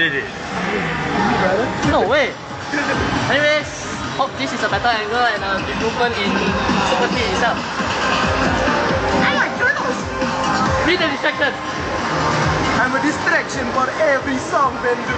did it. No way. Anyways, hope this is a better angle and a improvement in Super T itself. I like turtles. Read the distraction. I'm a distraction for every song, Bendu.